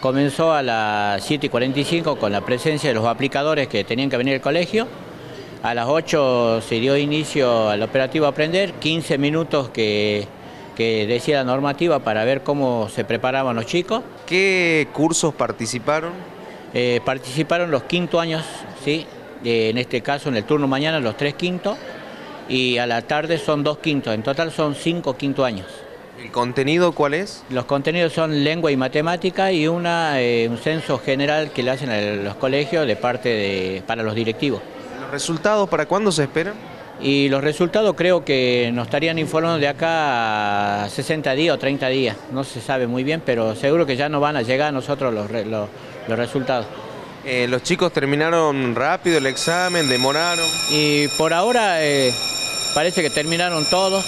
Comenzó a las 7 y 45 con la presencia de los aplicadores que tenían que venir al colegio. A las 8 se dio inicio al operativo Aprender, 15 minutos que, que decía la normativa para ver cómo se preparaban los chicos. ¿Qué cursos participaron? Eh, participaron los quinto años, ¿sí? Eh, en este caso en el turno mañana los tres quintos y a la tarde son dos quintos, en total son cinco quinto años. ¿El contenido cuál es? Los contenidos son lengua y matemática y una, eh, un censo general que le hacen a los colegios de parte de, para los directivos. ¿Los resultados para cuándo se esperan? Y los resultados creo que nos estarían informando de acá a 60 días o 30 días, no se sabe muy bien, pero seguro que ya nos van a llegar a nosotros los, los, los resultados. Eh, ¿Los chicos terminaron rápido el examen, demoraron? Y por ahora eh, parece que terminaron todos,